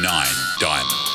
nine diamond.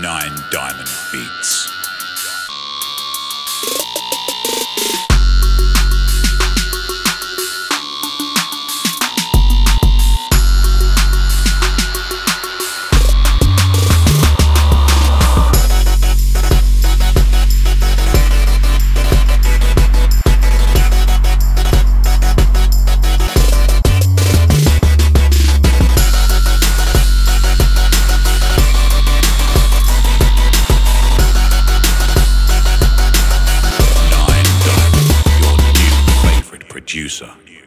Nine Diamond Beats. producer.